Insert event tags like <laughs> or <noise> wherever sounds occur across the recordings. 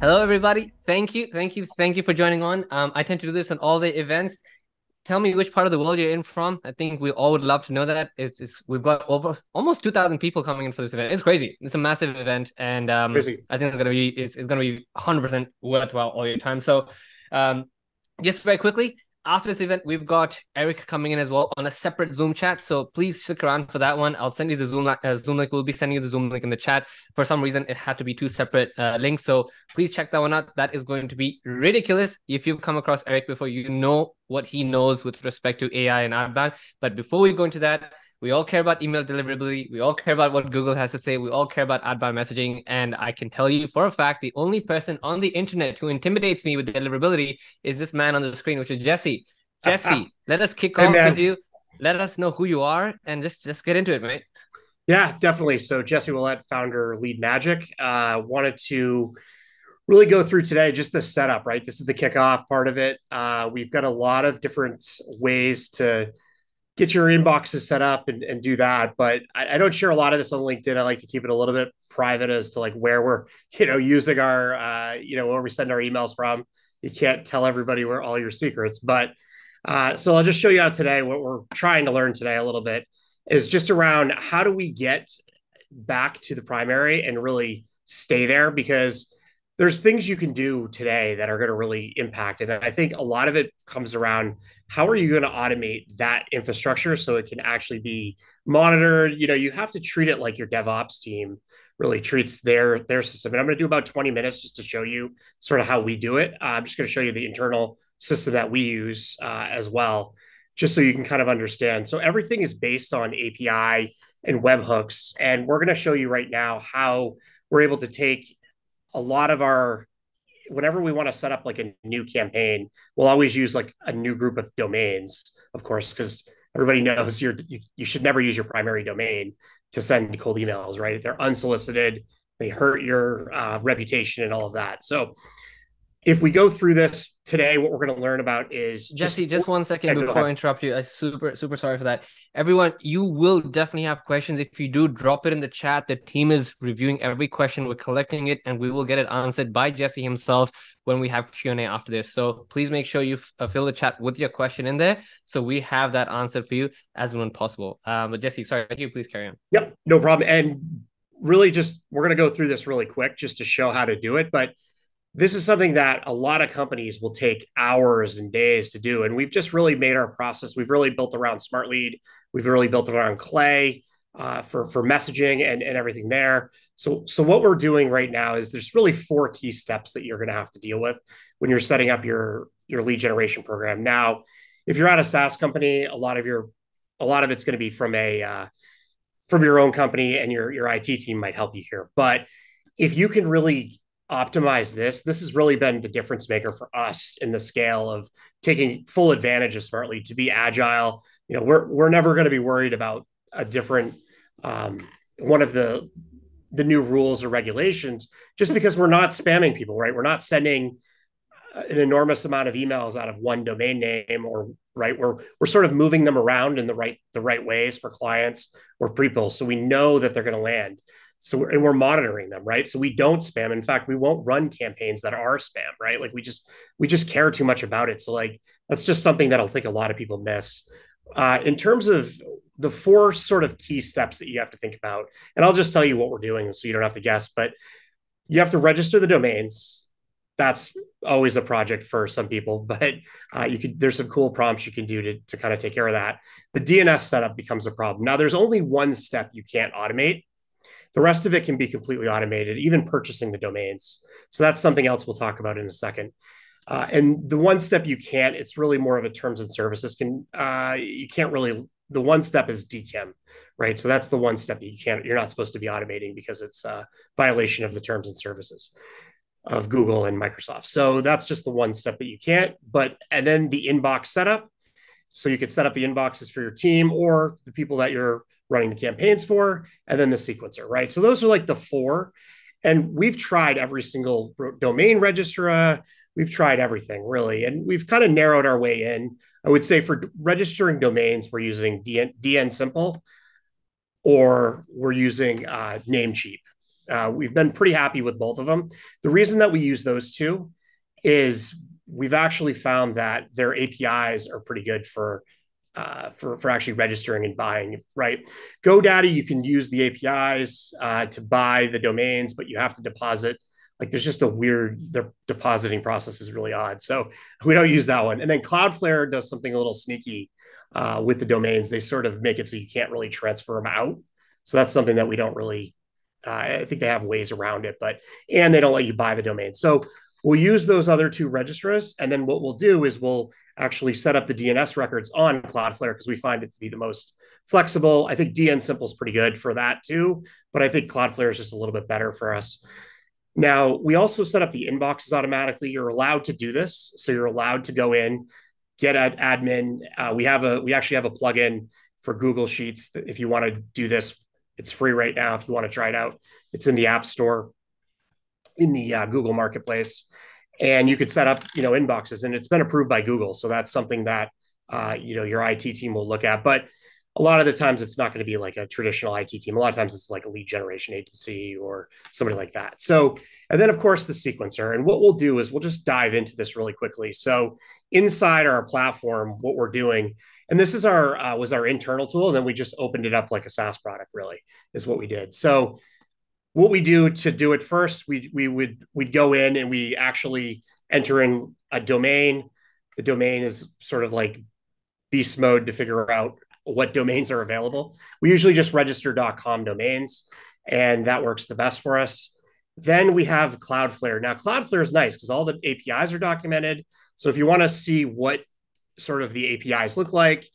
Hello, everybody. Thank you, thank you, thank you for joining on. Um, I tend to do this on all the events. Tell me which part of the world you're in from. I think we all would love to know that. It's, it's we've got over almost two thousand people coming in for this event. It's crazy. It's a massive event, and um, crazy. I think it's gonna be it's, it's gonna be hundred percent worthwhile all your time. So, um, just very quickly, after this event, we've got Eric coming in as well on a separate Zoom chat. So please stick around for that one. I'll send you the Zoom, uh, Zoom link. We'll be sending you the Zoom link in the chat. For some reason, it had to be two separate uh, links. So please check that one out. That is going to be ridiculous. If you've come across Eric before, you know what he knows with respect to AI and outbound. But before we go into that, we all care about email deliverability. We all care about what Google has to say. We all care about outbound messaging. And I can tell you for a fact, the only person on the internet who intimidates me with deliverability is this man on the screen, which is Jesse. <laughs> Jesse, let us kick hey, off man. with you. Let us know who you are and just just get into it, mate. Yeah, definitely. So Jesse Ouellette, founder, Lead Magic, uh, wanted to really go through today just the setup. Right, this is the kickoff part of it. Uh, we've got a lot of different ways to get your inboxes set up and, and do that. But I, I, don't share a lot of this on LinkedIn. I like to keep it a little bit private as to like where we're, <laughs> you know, using our, uh, you know, where we send our emails from. You can't tell everybody where all your secrets, but uh, so I'll just show you out today what we're trying to learn today a little bit is just around how do we get back to the primary and really stay there because there's things you can do today that are going to really impact it. And I think a lot of it comes around how are you going to automate that infrastructure so it can actually be monitored? You know, you have to treat it like your DevOps team really treats their their system. And I'm going to do about 20 minutes just to show you sort of how we do it. Uh, I'm just going to show you the internal system that we use uh, as well, just so you can kind of understand. So everything is based on API and webhooks, and we're going to show you right now how we're able to take a lot of our whenever we want to set up like a new campaign, we'll always use like a new group of domains, of course, because everybody knows you're you, you should never use your primary domain to send cold emails, right? They're unsolicited, they hurt your uh, reputation and all of that. So if we go through this today, what we're going to learn about is Jesse. Just, just one second before I interrupt you. I super super sorry for that. Everyone, you will definitely have questions. If you do, drop it in the chat. The team is reviewing every question. We're collecting it, and we will get it answered by Jesse himself when we have Q and A after this. So please make sure you f- uh, fill the chat with your question in there, so we have that answered for you as soon as possible. Um, but Jesse, sorry, thank you. Please carry on. Yep, no problem. And really, just we're going to go through this really quick just to show how to do it, but this is something that a lot of companies will take hours and days to do. And we've just really made our process, we've really built around Smart Lead, we've really built around Clay uh, for, for messaging and, and everything there. So, so what we're doing right now is there's really four key steps that you're going to have to deal with when you're setting up your, your lead generation program. Now, if you're at a SaaS company, a lot of your, a lot of it's going to be from a, uh, from your own company and your, your IT team might help you here. But if you can really optimize this, this has really been the difference maker for us in the scale of taking full advantage of Smartlead to be agile. You know, we're we're never going to be worried about a different um, one of the the new rules or regulations just because we're not spamming people, right? We're not sending an enormous amount of emails out of one domain name or right we're we're sort of moving them around in the right the right ways for clients or people so we know that they're going to land so we're, and we're monitoring them right? So we don't spam. In fact we won't run campaigns that are spam right? Like we just we just care too much about it. So like that's just something that i think a lot of people miss. Uh, in terms of the four sort of key steps that you have to think about and i'll just tell you what we're doing so you don't have to guess but you have to register the domains. That's always a project for some people <laughs> but uh, you could there's some cool prompts you can do to, to kind of take care of that. The dns setup becomes a problem. Now there's only one step you can't automate the rest of it can be completely automated, even purchasing the domains. So that's something else we'll talk about in a second. Uh, and the one step you can't, it's really more of a terms and services. Can uh, you can't really the one step is DKIM, right? So that's the one step that you can't, you're not supposed to be automating because it's a violation of the terms and services of Google and Microsoft. So that's just the one step that you can't. But and then the inbox setup. So you could set up the inboxes for your team or the people that you're running the campaigns for, and then the sequencer, right? So those are like the four. And we've tried every single domain registrar. We've tried everything really. And we've kind of narrowed our way in. I would say for registering domains, we're using DN, DN Simple or we're using uh, Namecheap. Uh, we've been pretty happy with both of them. The reason that we use those two is we've actually found that their APIs are pretty good for uh, for for actually registering and buying. Right, GoDaddy you can use the APIs uh, to buy the domains, but you have to deposit. Like there's just a weird the depositing process is really odd, so we don't use that one. And then Cloudflare does something a little sneaky uh, with the domains. They sort of make it so you can't really transfer them out. So that's something that we don't really. Uh, I think they have ways around it, but and they don't let you buy the domain. So We'll use those other two registrars, and then what we'll do is we'll actually set up the DNS records on Cloudflare because we find it to be the most flexible. I think DN Simple is pretty good for that too, but I think Cloudflare is just a little bit better for us. Now, we also set up the inboxes automatically. You're allowed to do this, so you're allowed to go in, get an admin. Uh, we have a we actually have a plugin for Google Sheets. If you want to do this, it's free right now. If you want to try it out, it's in the App Store in the uh, Google Marketplace, and you could set up you know inboxes, and it's been approved by Google, so that's something that uh, you know your IT team will look at. But a lot of the times, it's not going to be like a traditional IT team. A lot of times, it's like a lead generation agency or somebody like that. So, and then of course the sequencer. And what we'll do is we'll just dive into this really quickly. So, inside our platform, what we're doing and this is our uh, was our internal tool and then we just opened it up like a saas product really is what we did so what we do to do it first, we we would we'd go in and we actually enter in a domain. The domain is sort of like beast mode to figure out what domains are available. We usually just register .com domains, and that works the best for us. Then we have Cloudflare. Now Cloudflare is nice because all the APIs are documented. So if you want to see what sort of the APIs look like,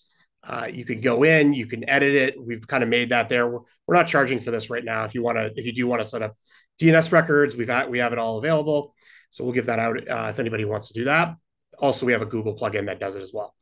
uh, you can go in, you can edit it. We've kind of made that there. We're, we're not charging for this right now. If you want to, if you do want to set up DNS records, we've had, we have it all available. So we'll give that out uh, if anybody wants to do that. Also, we have a Google plugin that does it as well.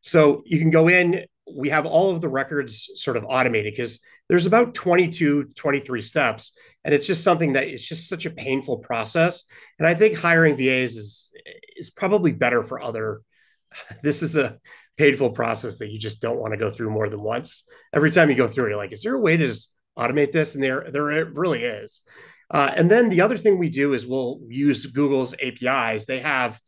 So you can go in. We have all of the records sort of automated because there's about 22, 23 steps. And it's just something that it's just such a painful process. And I think hiring VAs is is probably better for other. <laughs> This is a painful process that you just don't want to go through more than once. Every time you go through it, you're like, is there a way to just automate this? And there, there really is. Uh, and then the other thing we do is we'll use Google's APIs. They have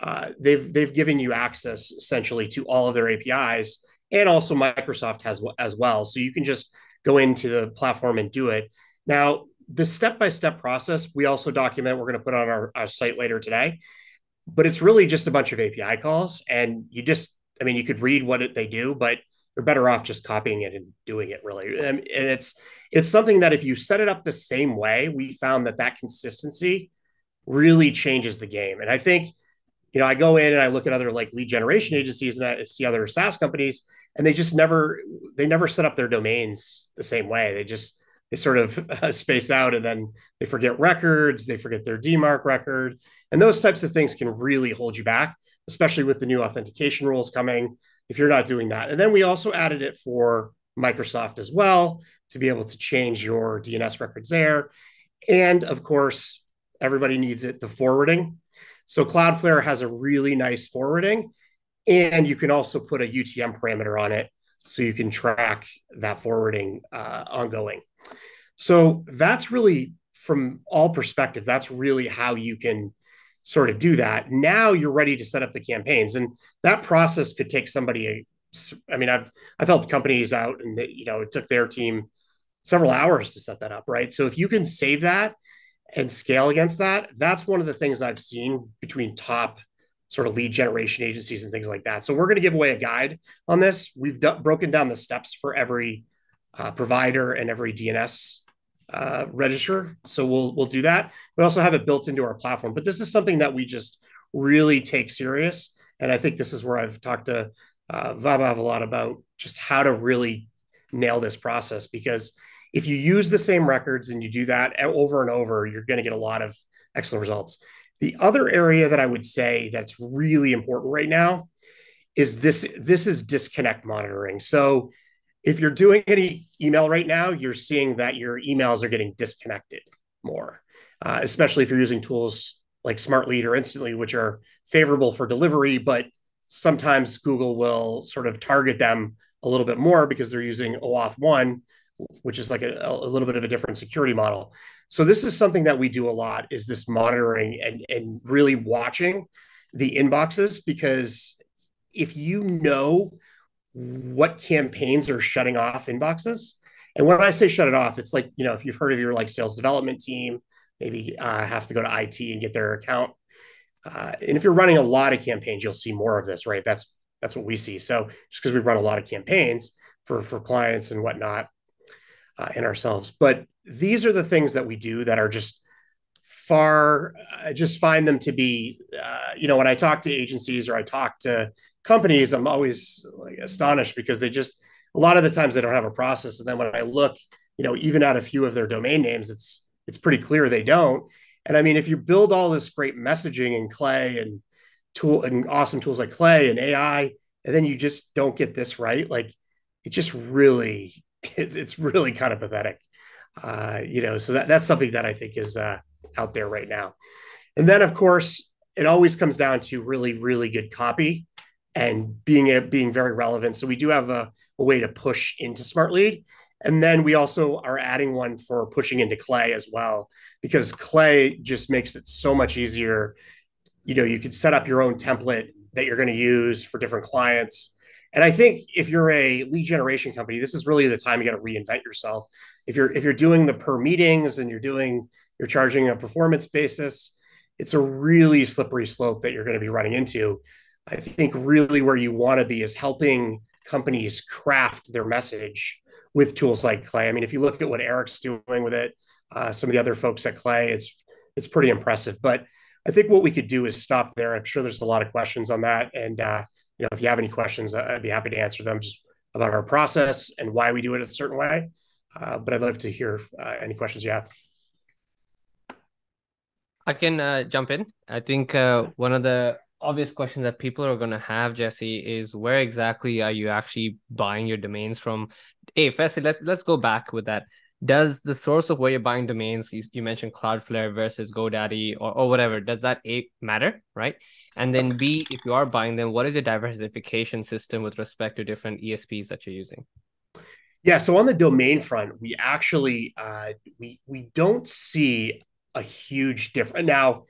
uh, they've they've given you access essentially to all of their APIs, and also Microsoft has as well. So you can just go into the platform and do it. Now, the step by step process we also document. We're going to put on our, our site later today, but it's really just a bunch of API calls, and you just I mean, you could read what it, they do, but you're better off just copying it and doing it really. And, it's it's something that if you set it up the same way, we found that that consistency really changes the game. And I think, you know, I go in and I look at other like lead generation agencies and I see other SaaS companies, and they just never they never set up their domains the same way. They just they sort of <laughs> uh, space out and then they forget records, they forget their DMARC record, and those types of things can really hold you back especially with the new authentication rules coming, if you're not doing that. And then we also added it for Microsoft as well to be able to change your DNS records there. And of course, everybody needs it, the forwarding. So Cloudflare has a really nice forwarding, and you can also put a UTM parameter on it so you can track that forwarding uh, ongoing. So that's really, from all perspective, that's really how you can sort of do that. Now you're ready to set up the campaigns, and that process could take somebody. I mean, I've I've helped companies out, and they, you know, it took their team several hours to set that up, right? So if you can save that and scale against that, that's one of the things I've seen between top sort of lead generation agencies and things like that. So we're going to give away a guide on this. We've broken down the steps for every uh, provider and every DNS uh, register. So we'll we'll do that. We also have it built into our platform, but this is something that we just really take serious. And I think this is where I've talked to uh, Vaibhav a lot about just how to really nail this process. Because if you use the same records and you do that over and over, you're going to get a lot of excellent results. The other area that I would say that's really important right now is this this is disconnect monitoring. So if you're doing any email right now, you're seeing that your emails are getting disconnected more, uh, especially if you're using tools like Smart Lead or Instantly, which are favorable for delivery, but sometimes Google will sort of target them a little bit more because they're using OAuth 1, which is like a, a little bit of a different security model. So this is something that we do a lot is this monitoring and and really watching the inboxes because if you know what campaigns are shutting off inboxes, and when I say shut it off, it's like you know if you've heard of your like sales development team, maybe uh, have to go to IT and get their account. Uh, and if you're running a lot of campaigns, you'll see more of this, right? That's that's what we see. So just because we run a lot of campaigns for for clients and whatnot, uh, and ourselves, but these are the things that we do that are just far. I just find them to be, uh, you know, when I talk to agencies or I talk to companies, I'm always like astonished because they just a lot of the times they don't have a process, and then when I look, you know, even at a few of their domain names, it's it's pretty clear they don't. And I mean, if you build all this great messaging in Clay and tool and awesome tools like Clay and AI, and then you just don't get this right, like it just really, <laughs> it's, it's really kind of pathetic. Uh, you know, so that, that's something that I think is uh, out there right now. And then, of course, it always comes down to really, really good copy and being being very relevant. So we do have a, a way to push into Smart Lead. And then we also are adding one for pushing into Clay as well, because Clay just makes it so much easier. You know, you could set up your own template that you're going to use for different clients. And I think if you're a lead generation company, this is really the time you got to reinvent yourself. If you're if you're doing the per meetings and you're doing you're charging a performance basis, it's a really slippery slope that you're going to be running into. I think really where you want to be is helping companies craft their message with tools like Clay. I mean, if you look at what Eric's doing with it, uh, some of the other folks at Clay, it's it's pretty impressive. But I think what we could do is stop there. I'm sure there's a lot of questions on that, and uh, you know, if you have any questions, I'd be happy to answer them just about our process and why we do it a certain way. Uh, but I'd love to hear uh, any questions you have. I can uh, jump in. I think uh, one of the obvious question that people are going to have, Jesse, is where exactly are you actually buying your domains from? Hey, firstly, let's let's go back with that. Does the source of where you're buying domains, you, you mentioned Cloudflare versus GoDaddy or, or whatever, does that A matter, right? And then B, if you are buying them, what is your diversification system with respect to different ESPs that you're using? Yeah, so on the domain front, we actually uh, we we don't see a huge difference now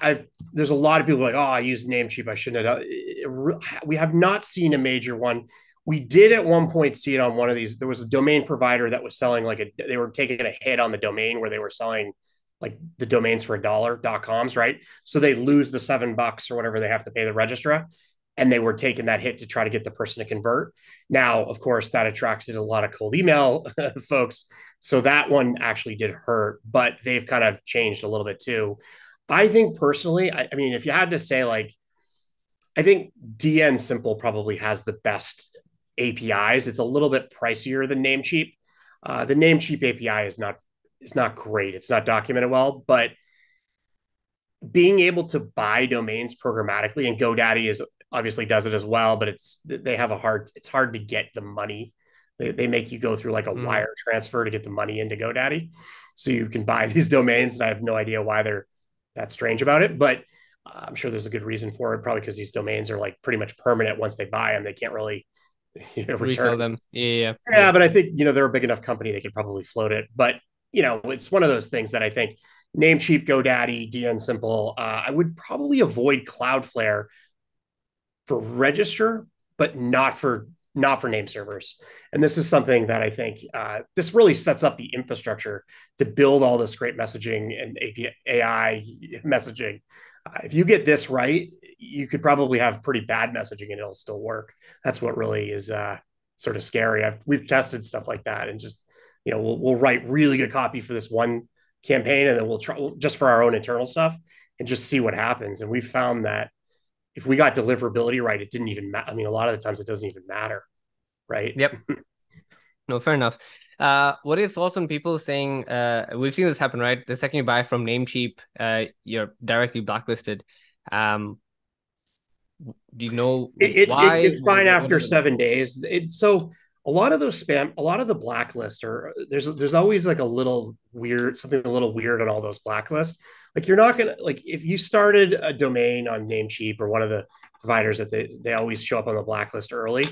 I've there's a lot of people like, oh, I use Namecheap. I shouldn't have. We have not seen a major one. We did at one point see it on one of these. There was a domain provider that was selling like a. They were taking a hit on the domain where they were selling like the domains for a dollar dot coms, right? So they lose the seven bucks or whatever they have to pay the registrar, and they were taking that hit to try to get the person to convert. Now, of course, that attracted a lot of cold email <laughs> folks, so that one actually did hurt. But they've kind of changed a little bit too. I think personally, I, I mean, if you had to say like, I think DN Simple probably has the best APIs. It's a little bit pricier than Namecheap. Uh, the Namecheap API is not is not great. It's not documented well, but being able to buy domains programmatically and GoDaddy is obviously does it as well, but it's they have a hard it's hard to get the money. They, they make you go through like a mm. wire transfer to get the money into GoDaddy. So you can buy <laughs> these domains, and I have no idea why they're that's strange about it. But uh, I'm sure there's a good reason for it. Probably because these domains are like pretty much permanent. Once they buy them, they can't really <laughs> you know, return them. Yeah, yeah, yeah. But I think you know they're a big enough company they could probably float it. But you know, it's one of those things that I think Namecheap, GoDaddy, DN Simple. Uh, I would probably avoid Cloudflare for register, but not for not for name servers. And this is something that I think uh, this really sets up the infrastructure to build all this great messaging and AI messaging. Uh, if you get this right, you could probably have pretty bad messaging and it'll still work. That's what really is uh, sort of scary. I've, we've tested stuff like that and just, you know, we'll, we'll write really good copy for this one campaign and then we'll try just for our own internal stuff and just see what happens. And we found that if we got deliverability right, it didn't even matter. I mean, a lot of the times it doesn't even matter. Right. Yep. <laughs> no, fair enough. Uh, what are your thoughts on people saying, uh, we've seen this happen, right? The second you buy from Namecheap, uh, you're directly blacklisted. Um, do you know it, why? It, it's fine what, after what seven days. It, so a lot of those spam, a lot of the blacklist are there's there's always like a little weird, something a little weird on all those blacklists. Like you're not gonna like if you started a domain on Namecheap or one of the providers that they they always show up on the blacklist early.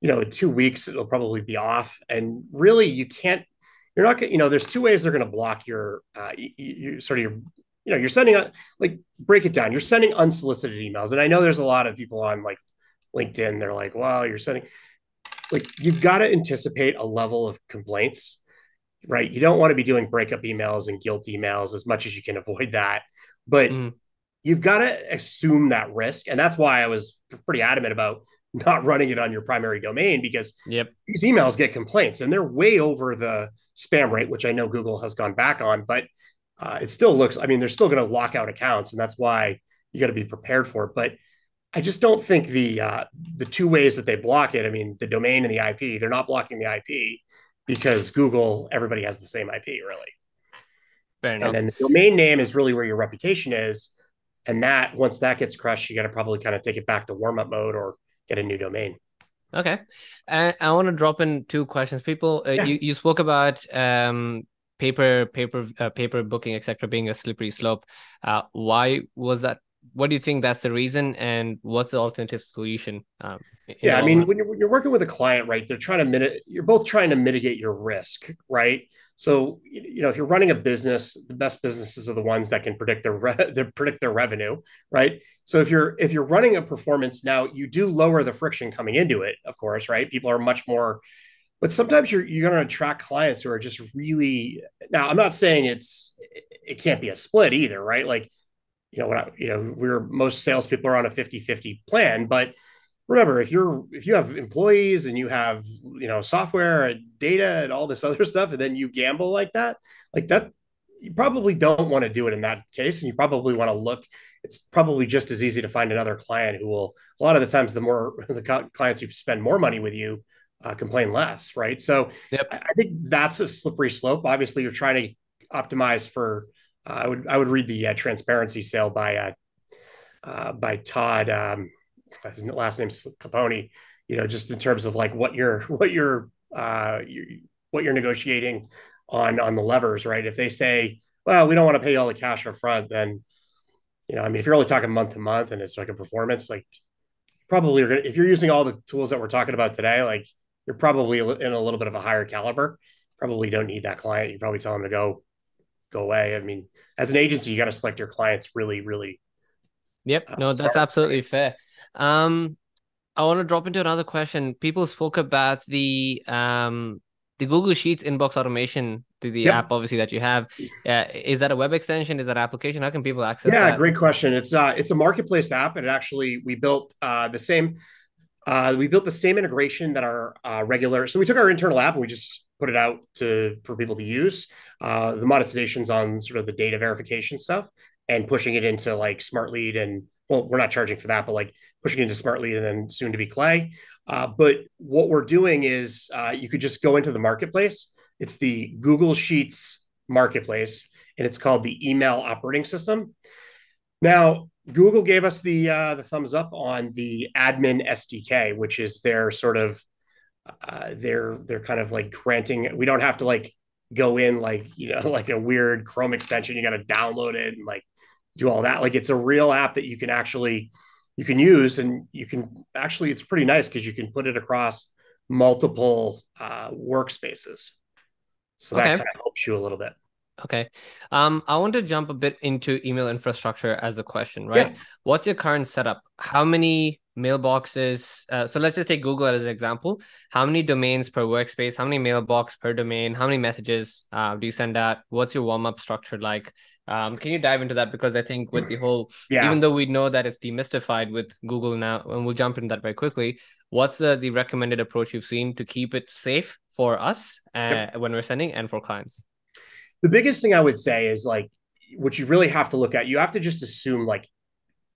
You know, in two weeks it'll probably be off, and really you can't you're not. To, you know, there's two ways they're to block your, uh, you, you sort of your, you know, you're sending like break it down. You're sending unsolicited emails, and I know there's a lot of people on like LinkedIn. They're like, well, you're sending, like you've got to anticipate a level of complaints right? You don't want to be doing breakup emails and guilt emails as much as you can avoid that. But mm. you've got to assume that risk. And that's why I was pretty adamant about not running it on your primary domain because yep. these emails get complaints and they're way over the spam rate, which I know Google has gone back on, but uh, it still looks, I mean, they're still going to lock out accounts. And that's why you got to be prepared for it. But I just don't think the uh, the two ways that they block it. I mean, the domain and the IP. They're not blocking the IP because Google, everybody has the same IP, really. Fair enough. And then the domain name is really where your reputation is. And that once that gets crushed, you got to probably kind of take it back to warm up mode or get a new domain. Okay. And I want to drop in two questions. People, uh, yeah. you, you spoke about um, paper, paper, uh, paper booking, etc., being a slippery slope. Uh, why was that what do you think that's the reason and what's the alternative solution um, yeah i mean when you're, when you're working with a client right they're trying to mitigate you're both trying to mitigate your risk right? So you know if you're running a business the best businesses are the ones that can predict their re- <laughs> predict their revenue right? So if you're if you're running a performance now you do lower the friction coming into it of course right? People are much more but sometimes you're you're going to attract clients who are just really now i'm not saying it's it can't be a split either right? Like you know, what I, you know, we're most salespeople are on a 50 50 plan, but remember if you're if you have employees and you have you know software and data and all this <laughs> other stuff and then you gamble like that like that you probably don't want to do it in that case and you probably want to look it's probably just as easy to find another client who will a lot of the times the more <laughs> the clients who spend more money with you uh, complain less right so yep. I, I think that's a slippery slope obviously you're trying to optimize for I would I would read the uh, Transparency Sale by uh, uh, by Todd. Um, his last name's Caponi. You know, just in terms of like what you're what you're, uh, you're what you're negotiating on on the levers, right? If they say, well, we don't want to pay all the cash up front, then you know, I mean, if you're only talking month to month and it's like a performance, like probably you're gonna, if you're using all the tools that we're talking about today, like you're probably in a little bit of a higher caliber. Probably don't need that client. You probably tell them to go go away. I mean, as an agency, you got to select your clients really, really. Yep. Uh, no, that's absolutely fair. Um, I want to drop into another question. People spoke about the um the Google Sheets inbox automation, the, the yep. app obviously that you have. Uh, is that a web extension? Is that application? How can people access? Yeah, that? great question. It's uh it's a marketplace app, and actually we built uh the same. Uh, we built the same integration that our uh, regular. So we took our internal app and we just put it out to for people to use. Uh, the monetizations on sort of the data verification stuff and pushing it into like Smart Lead and well, we're not charging for that, but like pushing into Smart Lead and then soon to be Clay. Uh, but what we're doing is uh, you could just go into the marketplace. It's the Google Sheets marketplace, and it's called the email operating system. Now, Google gave us the uh, the thumbs up on the admin SDK, which is their sort of uh, they're they're kind of like granting we don't have to like go in like you know <laughs> like a weird chrome extension. You got to download it and like do all that. Like it's a real app that you can actually you can use and you can actually it's pretty nice because you can put it across multiple uh, workspaces. So that kind of helps you a little bit. Okay. Um i want to jump a bit into email infrastructure as a question right? Yeah. what's your current setup? How many mailboxes. Uh, so let's just take Google as an example. How many domains per workspace? How many mailbox per domain? How many messages uh, do you send out? What's your warm up structure like? Um, can you dive into that? Because I think with the whole, yeah. even though we know that it's demystified with Google now, and we'll jump into that very quickly. What's the, the recommended approach you've seen to keep it safe for us uh, yep. when we're sending and for clients? The biggest thing I would say is like, what you really have to look at, you have to just assume like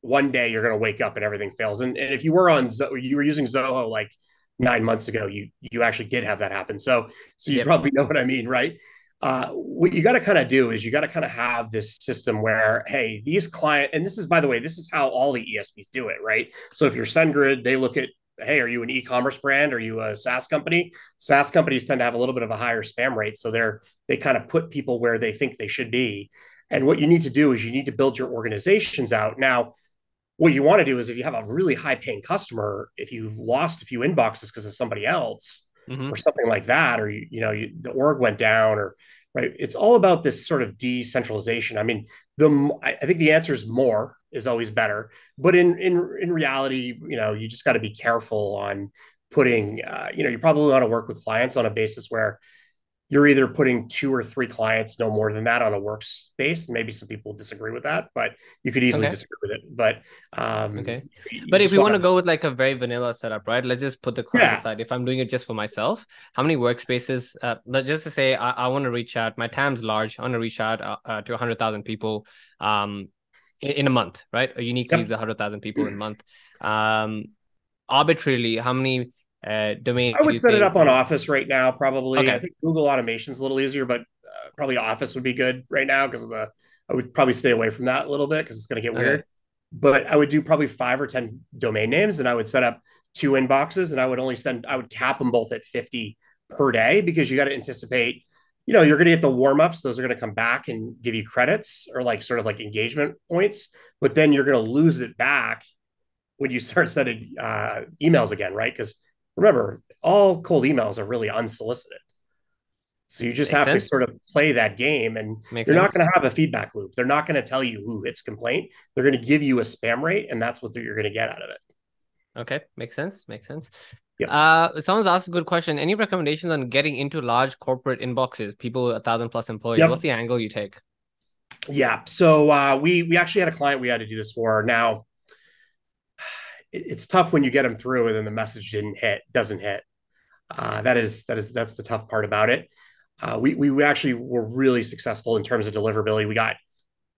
one day you're going to wake up and everything fails. And, and if you were on, you were using Zoho like nine months ago, you you actually did have that happen. So so you yep. probably know what I mean, right? Uh, what you got to kind of do is you got to kind of have this system where, hey, these client, and this is by the way, this is how all the ESPs do it, right? So if you're SendGrid, they look at, hey, are you an e-commerce brand? Are you a SaaS company? SaaS companies tend to have a little bit of a higher spam rate, so they're they kind of put people where they think they should be. And what you need to do is you need to build your organizations out now what you want to do is if you have a really high paying customer, if you lost a few inboxes because of somebody else, mm-hmm. or something like that, or you, you know, you, the org went down, or right. It's all about this sort of decentralization. I mean, the I think the answer is more is always better, but in in in reality, you know, you just got to be careful on putting. Uh, you know, you probably want to work with clients on a basis where you're either putting two or three clients, no more than that, on a workspace. Maybe some people disagree with that, but you could easily okay. disagree with it. But um, okay, but if we want to go with like a very vanilla setup, right? Let's just put the client yeah. aside. If I'm doing it just for myself, how many workspaces? Uh, let's just to say I, I want to reach out. My TAM's large. I want to reach out uh, uh, to hundred thousand people um, in, in, a month, right? A unique yep. needs hundred thousand people in a month. Um, arbitrarily, how many uh, domain. I would set it up on Office right now, probably. Okay. I think Google Automation is a little easier, but uh, probably Office would be good right now because of the. I would probably stay away from that a little bit because it's going to get okay. weird. But I would do probably five or ten domain names, and I would set up two inboxes, and I would only send. I would cap them both at fifty per day because you got to anticipate. You know, you're going to get the warm ups; those are going to come back and give you credits or like sort of like engagement points. But then you're going to lose it back when you start sending uh, emails again, right? Because remember, all cold emails are really unsolicited. So you just Makes have sense. to sort of play that game, and Makes you're sense. not going to have a feedback loop. They're not going to tell you who hits complaint. They're going to give you a spam rate, and that's what you're going to get out of it. Okay, makes sense. Makes sense. Yep. Uh, someone's asked a good question. Any recommendations on getting into large corporate inboxes? People with a thousand plus employees. Yep. What's the angle you take? Yeah. So uh, we we actually had a client we had to do this for. Now it's tough when you get them through and then the message didn't hit, doesn't hit. Uh, that is that is that's the tough part about it. Uh, we we actually were really successful in terms of deliverability. We got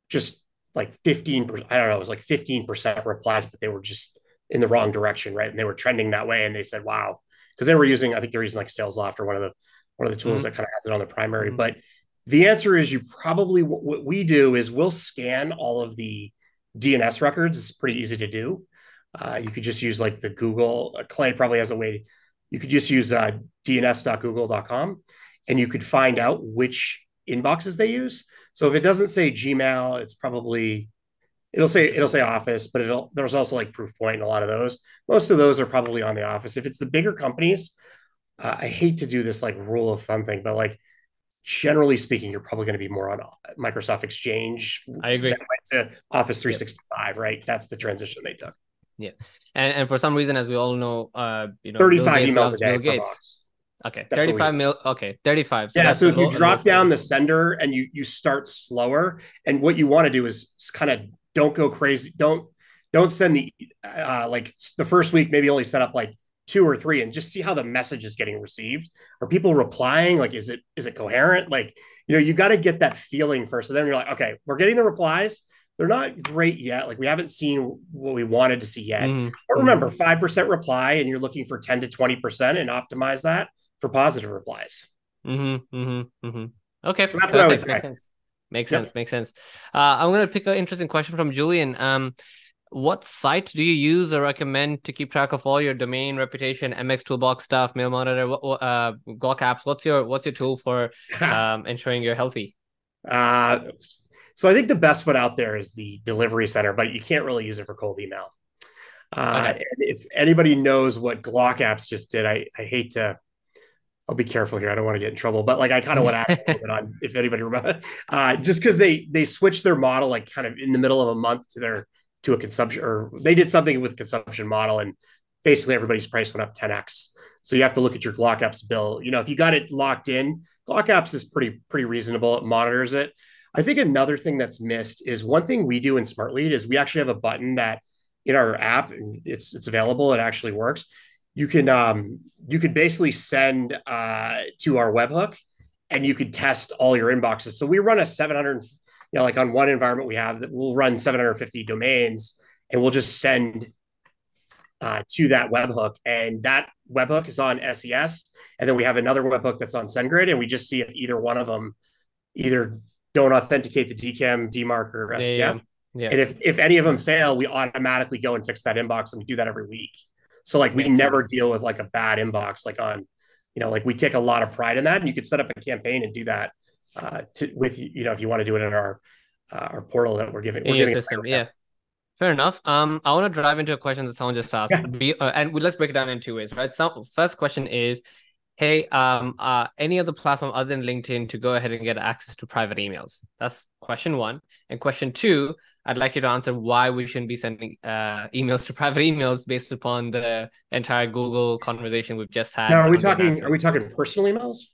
just like 15 percent. I don't know, it was like 15 percent replies, but they were just in the wrong direction, right? And they were trending that way. And they said, "Wow," because they were using, I think they're using like Salesloft or one of the one of the tools mm-hmm. that kind of has it on the primary. Mm-hmm. But the answer is, you probably what we do is we'll scan all of the DNS records. It's pretty easy to do. Uh, you could just use like the Google. Uh, Clay probably has a way. You could just use uh, dns.google.com, and you could find out which inboxes they use. So if it doesn't say Gmail, it's probably it'll say it'll say Office, but it'll there's also like Proofpoint and a lot of those. Most of those are probably on the Office. If it's the bigger companies, uh, I hate to do this like rule of thumb thing, but like generally speaking, you're probably going to be more on Microsoft Exchange. I agree. To Office 365, right? That's the transition they took. Yeah, and and for some reason, as we all know, uh, you know, 35 emails a day. Bill Gates. Okay, that's 35 mil. Okay, 35. So yeah. So if you drop down the sender and you you start slower, and what you want to do is kind of don't go crazy. Don't don't send the uh, like the first week maybe only set up like two or three and just see how the message is getting received. Are people replying? Like, is it is it coherent? Like, you know, you got to get that feeling first. And then you're like, okay, we're getting the replies they're not great yet. Like we haven't seen what we wanted to see yet. Mm-hmm. But remember, 5% reply and you're looking for 10 to 20% and optimize that for positive replies. Mm-hmm, mm-hmm, mm-hmm. Okay. So that's Perfect. what I would say. Makes sense. Makes yep. sense. Makes sense. Uh, I'm going to pick an interesting question from Julian. Um, what site do you use or recommend to keep track of all your domain reputation, MX Toolbox stuff, Mail Monitor, what, uh, Glock Apps? What's your what's your tool for <laughs> um, ensuring you're healthy? Uh, so I think the best one out there is the delivery center, but you can't really use it for cold email. Uh, okay. If anybody knows what Glock Apps just did, I, I hate to. I'll be careful here. I don't want to get in trouble, but like I kind of want to on if anybody remember, uh, just because they they switched their model like kind of in the middle of a month to their to a consumption or they did something with consumption model and basically everybody's price went up 10x. So you have to look at your Glock Apps bill. You know, if you got it locked in, Glock Apps is pretty pretty reasonable. It monitors it. I think another thing that's missed is one thing we do in Smart Lead is we actually have a button that in our app, it's it's available, it actually works. You can um, you could basically send uh, to our webhook and you could test all your inboxes. So we run a 700, you know, like on one environment we have that we'll run 750 domains and we'll just send uh, to that webhook. And that webhook is on SES. And then we have another webhook that's on SendGrid. And we just see if either one of them either don't authenticate the DKIM, DMARC, or SPF. Yeah, yeah. And if if any of them fail, we automatically go and fix that inbox, and we do that every week. So like we Makes never sense. deal with like a bad inbox, like on, you know, like we take a lot of pride in that, and you could set up a campaign and do that uh, to with you know if you want to do it in our uh, our portal that we're giving. We're giving system, yeah. Fair enough. Um, I want to drive into a question that someone just asked, yeah. <laughs> Be, uh, and let's break it down in two ways, right? So, first question is, hey, um, uh, any other platform other than LinkedIn to go ahead and get access to private emails? That's question one. And question two, I'd like you to answer why we shouldn't be sending uh, emails to <laughs> private emails based upon the entire Google conversation we've just had. Now, are we talking? Are we talking personal emails?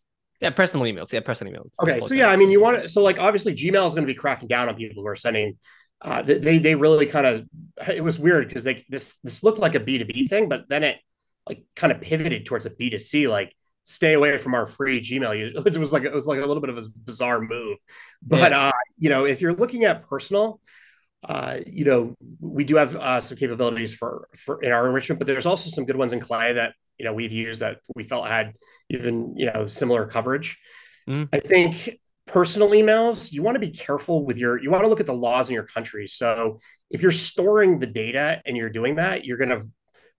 Yeah, personal emails. Yeah, personal emails. Okay, so yeah, I mean, you want to. So like, obviously, Gmail is going to be cracking down on people who are sending. Uh, they they really kind of. It was weird because they this this looked like a B two B thing, but then it like kind of pivoted towards a B two C. Like stay away from our free Gmail. <laughs> which was like it was like a little bit of a bizarre move, but yeah. uh, you know, if you're looking at personal, uh, you know, we do have uh, some capabilities for for in our enrichment, but there's also some good ones in Clay that you know we've used that we felt had even you know similar coverage. Mm. I think personal emails you want to be careful with your you want to look at the laws in your country so if you're storing the data and you're doing that you're going to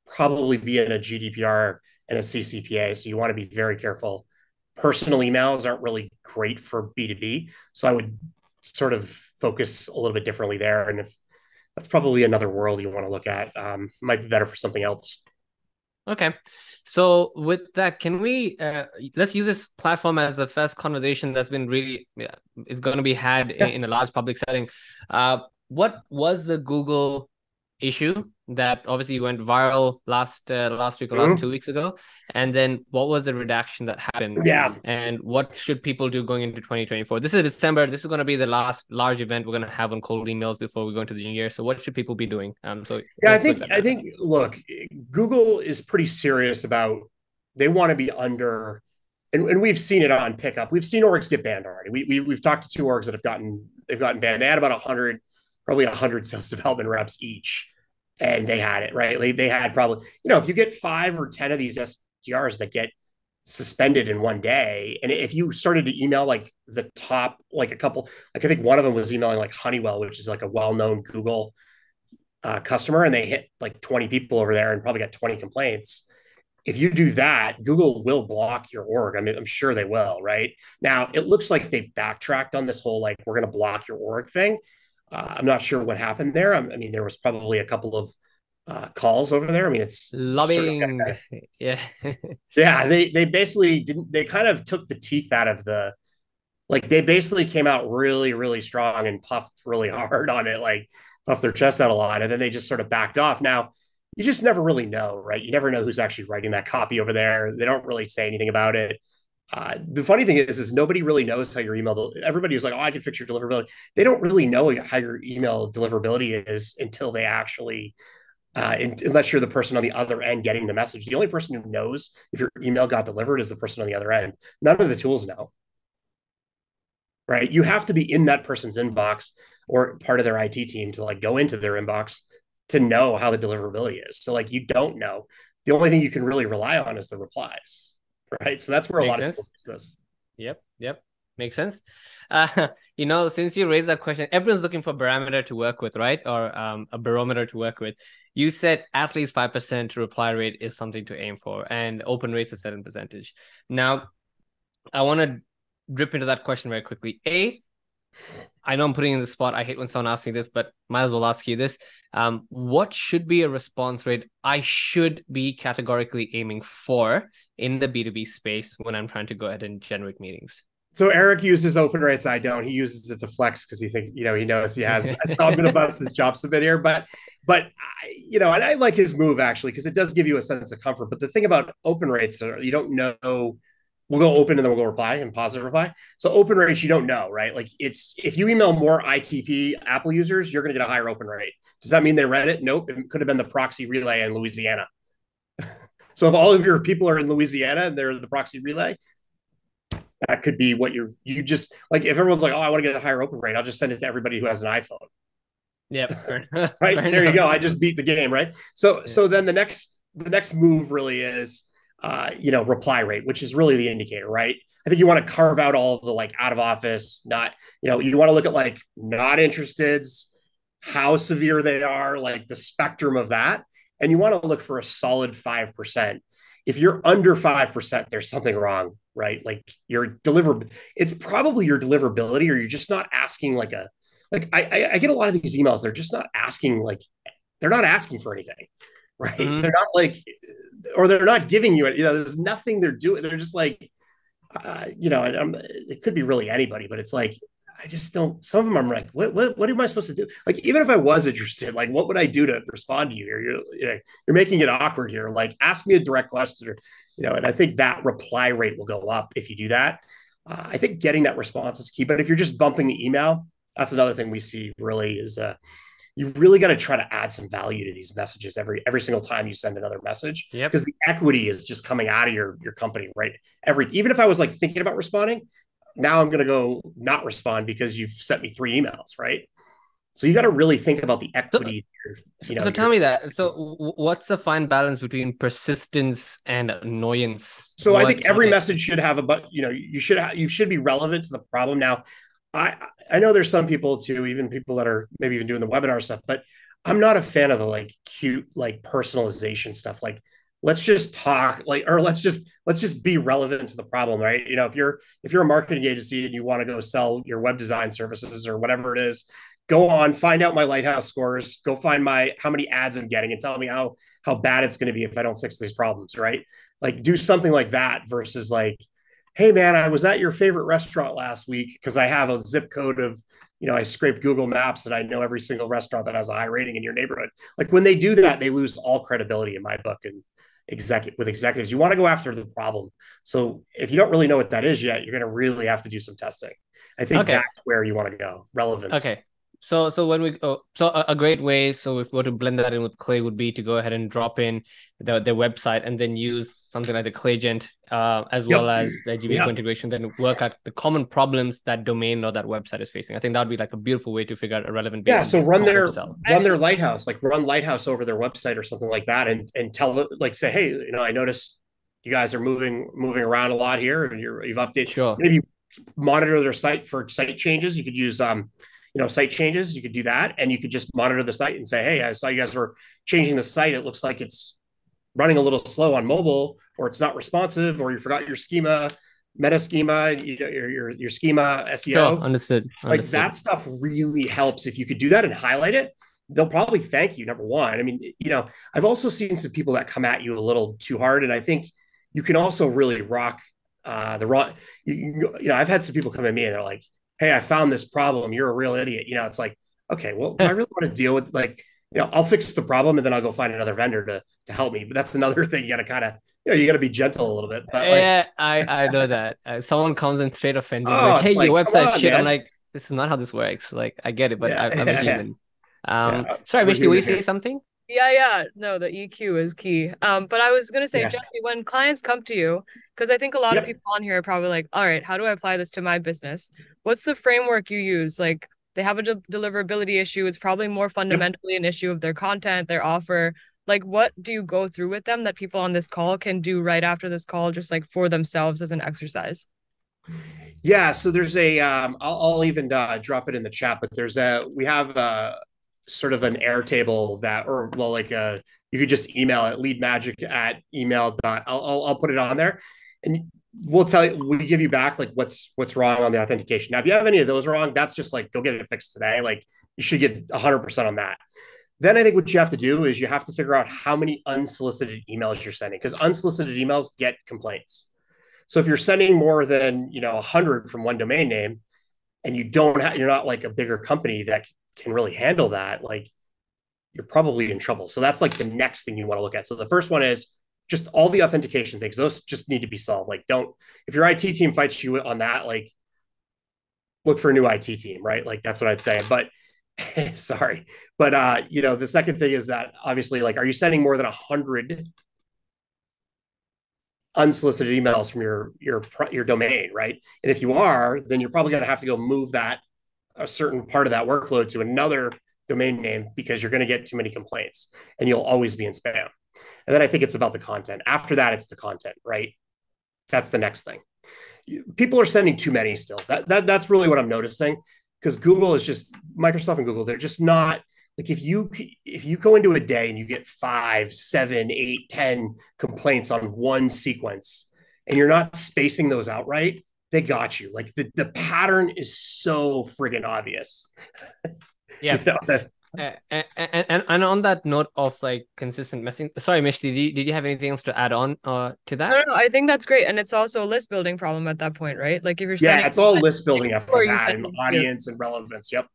probably be in a gdpr and a CCPA. So you want to be very careful. Personal emails aren't really great for B2B. So I would sort of focus a little bit differently there. And if that's probably another world you want to look at, um, might be better for something else. Okay. So with that, can we uh, let's use this platform as the first conversation that's been really yeah, is going to be had yeah. in, in, a large public setting. Uh, what was the Google issue that obviously went viral last uh, last week or last mm-hmm. two weeks ago. And then what was the redaction that happened? Yeah. And what should people do going into 2024 this is december. This is going to be the last large event we're going to have on cold emails before we go into the new year. So what should people be doing? Um so yeah i think i think look google is pretty serious about they want to be under and, and we've seen it on pickup. We've seen orgs get banned already. We, we we've talked to two orgs that have gotten they've gotten banned. They had about 100 probably 100 sales <laughs> development reps each and they had it right. Like they had probably, you know, if you get five or ten of these SDRs that get suspended in one day, and if you started to email like the top, like a couple, like I think one of them was emailing like Honeywell, which is like a well-known Google uh, customer, and they hit like 20 people over there and probably got 20 complaints. If you do that, Google will block your org. I mean, I'm sure they will, right? Now, it looks like they've backtracked on this whole like, we're going to block your org thing uh, I'm not sure what happened there. I mean, there was probably a couple of uh, calls over there. I mean, it's lobbying. Sort of, <laughs> yeah, <laughs> yeah. They they basically didn't. They kind of took the teeth out of the. Like they basically came out really, really strong and puffed really hard on it, like puffed their chest out a lot, and then they just sort of backed off. Now, you just never really know, right? You never know who's actually writing that copy over there. They don't really say anything about it. Uh, the funny thing is, is nobody really knows how your email. Everybody is like, "Oh, I can fix your deliverability." They don't really know how your email deliverability is until they actually, uh, in, unless you're the person on the other end getting the message. The only person who knows if your email got delivered is the person on the other end. None of the tools know. Right? You have to be in that person's inbox or part of their IT team to like go into their inbox to know how the deliverability is. So like you don't know. The only thing you can really rely on is the replies right? So that's where Makes a lot sense. of people this. Yep, yep, makes sense. Uh, <laughs> you know, since you raised that question, everyone's looking for a barometer to work with, right? Or um, a barometer to work with. You said at least five percent reply rate is something to aim for, and open rates a certain percentage. Now, I want to drip into that question very quickly. A, I know I'm putting in the spot. I hate when someone asks me this, but might as well ask you this. Um, what should be a response rate I should be categorically aiming for in the B2B space when I'm trying to go ahead and generate meetings? So Eric uses open rates. I don't. He uses it to flex because he thinks, you know, he knows he has. so I'm going to bust his chops a bit here, but, but I, you know, and I like his move actually because it does give you a sense of comfort. But the thing about open rates are you don't know we'll go open and then we'll go reply and positive reply. So open rates, you don't know, right? Like it's if you email more ITP Apple users, you're going to get a higher open rate. Does that mean they read it? Nope. It could have been the proxy relay in Louisiana. <laughs> so if all of your people are in Louisiana and they're the proxy relay, that could be what you're you just like if everyone's like, oh, I want to get a higher open rate, I'll just send it to everybody who has an iPhone. Yep. <laughs> right. <laughs> there you go. I just beat the game, right? So yeah. so then the next the next move really is uh, you know, reply rate, which is really the indicator, right? I think you want to carve out all of the like out of office, not, you know, you want to look at like not interested, how severe they are, like the spectrum of that. And you want to look for a solid 5%. If you're under 5%, there's something wrong, right? Like your deliver, it's probably your deliverability, or you're just not asking like a, like I, I get a lot of these emails. They're just not asking like, they're not asking for anything right? Mm-hmm. They're not like, or they're not giving you it. You know, there's nothing they're doing. They're just like, uh, you know, I'm, it could be really anybody, but it's like, I just don't. Some of them I'm like, what, what, what am I supposed to do? Like, even if I was interested, like, what would I do to respond to you here? You're, you know, you're making it awkward here. Like, ask me a direct question, or, you know. And I think that reply rate will go up if you do that. Uh, I think getting that response is key. But if you're just bumping the email, that's another thing we see. Really, is uh, you really got to try to add some value to these messages every every single time you send another message because yep. the equity is just coming out of your your company right every even if i was like thinking about responding now I'm going to go not respond because you've sent me three emails, right? So you got to really think about the equity. So, you know, so tell me that. So what's the fine balance between persistence and annoyance? So what I think every message should have a but. You know, you should have, you should be relevant to the problem. Now, I I know there's some people too, even people that are maybe even doing the webinar stuff, but I'm not a fan of the like cute like personalization stuff. Like let's just talk like or let's just let's just be relevant to the problem right you know if you're if you're a marketing agency and you want to go sell your web design services or whatever it is go on find out my lighthouse scores go find my how many ads i'm getting and tell me how how bad it's going to be if i don't fix these problems right like do something like that versus like hey man i was at your favorite restaurant last week because i have a zip code of you know i scrape google maps and i know every single restaurant that has a high rating in your neighborhood like when they do that they lose all credibility in my book and executive with executives. You want to go after the problem. So if you don't really know what that is yet, you're going to really have to do some testing. I think okay. that's where you want to go. Relevance. Okay. So so when we oh, so a, a, great way so if we were to blend that in with Clay would be to go ahead and drop in the, their website and then use something like the Claygent uh, as yep. well as the yep. integration, then work out the common problems that domain or that website is facing. I think that would be like a beautiful way to figure out a relevant. Yeah. So run their run their lighthouse, like run lighthouse over their website or something like that, and and tell like say, hey, you know, I noticed you guys are moving moving around a lot here, and you're you've updated. Sure. Maybe monitor their site for site changes. You could use um you know site changes you could do that and you could just monitor the site and say hey i saw you guys were changing the site. It looks like it's running a little slow on mobile or it's not responsive or you forgot your schema meta schema your, your, your schema seo oh, understood. understood. like that stuff really helps. If you could do that and highlight it they'll probably thank you number one. I mean you know i've also seen some people that come at you a little too hard and i think you can also really rock uh the wrong you, you know i've had some people come at me and they're like hey, I found this problem. You're a real idiot. You know, it's like, okay, well, I really want to deal with like, you know, I'll fix the problem and then I'll go find another vendor to to help me. But that's another <laughs> thing. You got to kind of, you know, you got to be gentle a little bit. But like, yeah, I I know that. Uh, someone comes in straight offended, oh, like, hey, like, your website shit. Man. I'm like, this is not how this works. Like, I get it, but yeah, I, am a <laughs> human. Um, yeah. sorry, Mish, did we say something? Yeah, yeah. No, the EQ is key. Um, but I was gonna say, yeah. Jesse, when clients come to you, because I think a lot yep. of people on here are probably like, all right, how do I apply this to my business? What's the framework you use? Like they have a de- deliverability issue. It's probably more fundamentally yep. an issue of their content, their offer. Like, what do you go through with them that people on this call can do right after this call, just like for themselves as an exercise? Yeah, so there's a. Um, I'll, I'll even uh, drop it in the chat, but there's a. We have a sort of an Airtable that, or well, like a, uh, you could just email it lead magic at email dot. I'll, I'll, I'll put it on there, and we'll tell you. We give you back like what's what's wrong on the authentication. Now, if you have any of those wrong, that's just like go get it fixed today. Like you should get 100 percent on that. Then I think what you have to do is you have to figure out how many unsolicited emails you're sending because unsolicited emails get complaints. So if you're sending more than you know 100 from one domain name, and you don't have, you're not like a bigger company that can really handle that, like you're probably in trouble. So that's like the next thing you want to look at. So the first one is just all the authentication things. Those just need to be solved. Like don't if your IT team fights you on that, like look for a new IT team, right? Like that's what I'd say. But <laughs> sorry. But uh, you know, the second thing is that obviously, like, are you sending more than a hundred unsolicited emails from your your your domain, right? And if you are, then you're probably going to have to go move that a certain part of that workload to another domain name because you're going to get too many complaints and you'll always be in spam. And then I think it's about the content. After that, it's the content, right? That's the next thing. People are sending too many still. That, that that's really what I'm noticing because Google is just Microsoft and Google. They're just not like if you if you go into a day and you get five, seven, eight, ten complaints on one sequence, and you're not spacing those out right, they got you. Like the, the pattern is so friggin' obvious. <laughs> Yeah. you know? <laughs> and, and, and on that note of like consistent messaging, sorry, Mishti, did you, did you have anything else to add on uh, to that? No, no, I think that's great, and it's also a list building problem at that point, right? Like if you're yeah, it's all list building <laughs> after that, and audience and relevance. Yep.